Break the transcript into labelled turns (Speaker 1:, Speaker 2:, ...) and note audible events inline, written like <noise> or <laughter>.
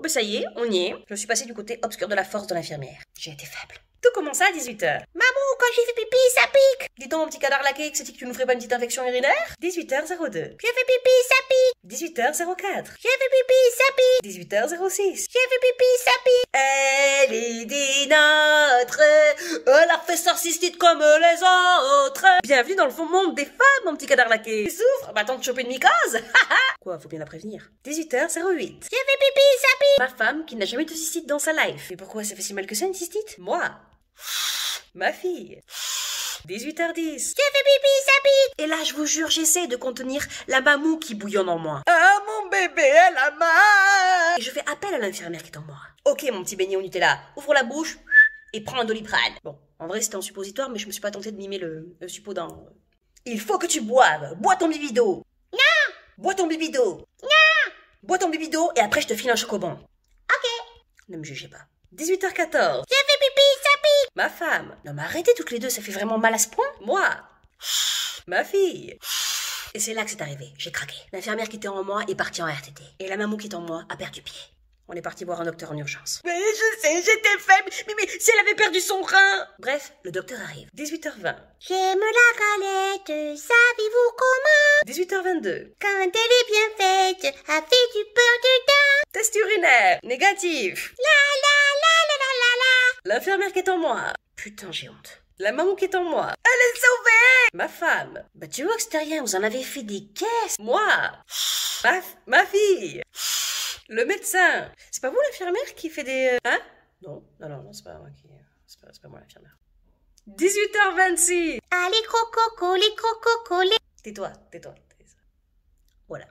Speaker 1: Bon, ben ça y est, on y est. Je suis passée du côté obscur de la force de l'infirmière. J'ai été faible. Tout commença à 18h. Maman, quand j'ai fait pipi, ça pique Dis donc, mon petit canard laqué, que c'est que tu nous ferais pas une petite infection urinaire? 18h02. J'ai fait pipi, ça pique 18h04. J'ai fait pipi, ça pique 18h06. J'ai fait pipi, ça pique Elle est Fait cystite comme les autres Bienvenue dans le fond monde des femmes, mon petit canard laqué Tu souffres? Bah, attends de choper une mycose? <laughs> Quoi, faut bien la prévenir. 18h08. J'ai fait pipi, pique Ma femme qui n'a jamais de cystite dans sa life. Mais pourquoi ça fait si mal que ça une cystite? Moi Ma fille 18h10. J'ai fait pipi, ça pique Et là, je vous jure, j'essaie de contenir la mamou qui bouillonne en moi. Ah, mon bébé, elle a mal Et je fais appel à l'infirmière qui est en moi. Ok, mon petit beignet au Nutella, ouvre la bouche et prends un doliprane. Bon, en vrai, c'était un suppositoire, mais je me suis pas tentée de mimer le, le suppo dans... Il faut que tu boives Bois ton bibido Non Bois ton bibido Non Bois ton bibido et après je te file un chocobon. Ok Ne me jugez pas. 18h14. J'ai fait pipi, ça pique Ma femme. Non mais arrêtez toutes les deux, ça fait vraiment mal à ce point. Moi. Ma fille. Et c'est là que c'est arrivé, j'ai craqué. L'infirmière qui était en moi est partie en RTT. Et la maman qui est en moi a perdu pied. On est parti voir un docteur en urgence. Mais je sais, j'étais faible. Mais, mais si elle avait perdu son rein Bref, le docteur arrive. 18h20. J'aime la galette, savez-vous comment? 18h22. Quand elle est bien faite, a fait du beurre dedans. Test urinaire, négatif. La la la la la la la. L'infirmière qui est en moi. Putain, j'ai honte. La maman qui est en moi. Elle est sauvée Ma femme. Bah tu vois que c'était rien, vous en avez fait des caisses. Moi. Ma, ma fille. Le médecin. C'est pas vous l'infirmière qui fait des... euh, Hein? Non, non, non, non, c'est pas moi qui... C'est pas, moi l'infirmière. 18h26
Speaker 2: Allez, crococo, les crococo, les...
Speaker 1: Tais-toi, tais-toi, tais-toi. Voilà.